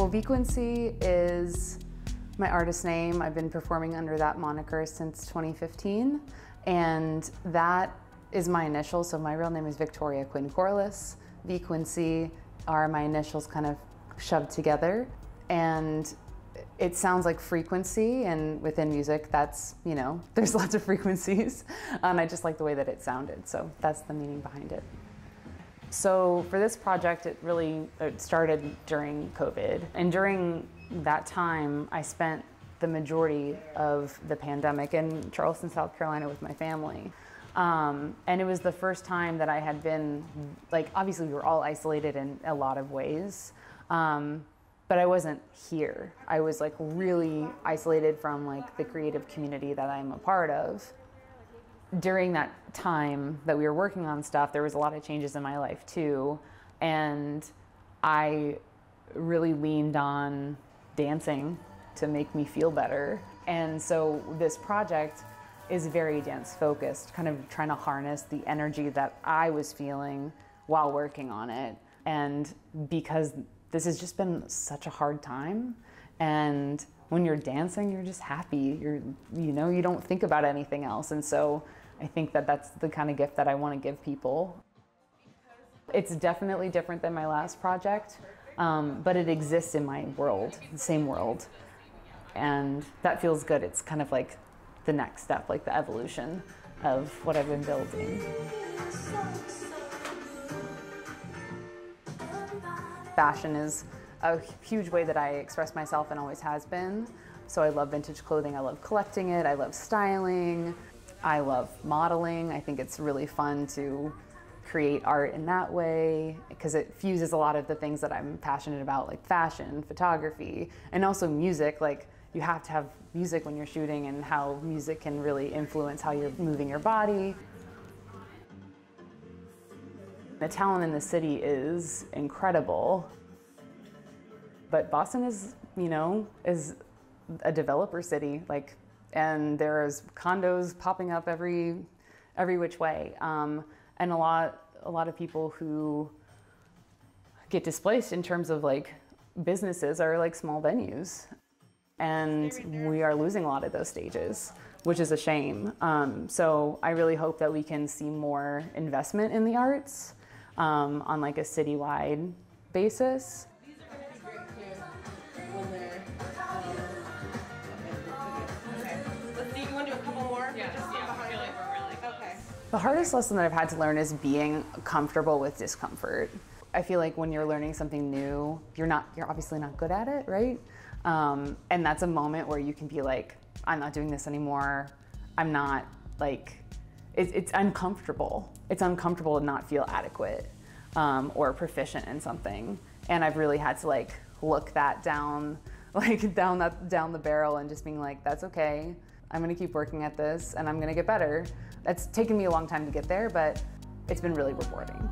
Well, VQnC is my artist name. I've been performing under that moniker since 2015, and that is my initials. So my real name is Victoria Quinn Corliss. VQnC are my initials kind of shoved together, and it sounds like frequency, and within music, that's, you know, there's lots of frequencies, and I just like the way that it sounded, so that's the meaning behind it. So for this project, it really it started during COVID. And during that time, I spent the majority of the pandemic in Charleston, South Carolina with my family. Um, and it was the first time that I had been, like, obviously we were all isolated in a lot of ways. Um, but I wasn't here. I was like really isolated from like the creative community that I'm a part of during that time that we were working on stuff, there was a lot of changes in my life too. And I really leaned on dancing to make me feel better. And so this project is very dance focused, kind of trying to harness the energy that I was feeling while working on it. And because this has just been such a hard time and when you're dancing, you're just happy. You're, you know, you don't think about anything else. And so I think that that's the kind of gift that I want to give people. It's definitely different than my last project, um, but it exists in my world, the same world. And that feels good. It's kind of like the next step, like the evolution of what I've been building. Fashion is a huge way that I express myself and always has been. So I love vintage clothing, I love collecting it, I love styling. I love modeling. I think it's really fun to create art in that way because it fuses a lot of the things that I'm passionate about, like fashion, photography, and also music. Like, you have to have music when you're shooting, and how music can really influence how you're moving your body. The talent in the city is incredible, but Boston is, you know, is a developer city. Like, and there's condos popping up every every which way, um, and a lot a lot of people who get displaced in terms of like businesses are like small venues, and we are losing a lot of those stages, which is a shame. Um, so I really hope that we can see more investment in the arts um, on like a citywide basis. The hardest lesson that I've had to learn is being comfortable with discomfort. I feel like when you're learning something new, you're not, you're obviously not good at it, right? Um, and that's a moment where you can be like, I'm not doing this anymore. I'm not like, it, it's uncomfortable. It's uncomfortable to not feel adequate um, or proficient in something. And I've really had to like look that down, like down that down the barrel and just being like, that's okay. I'm gonna keep working at this and I'm gonna get better. That's taken me a long time to get there, but it's been really rewarding.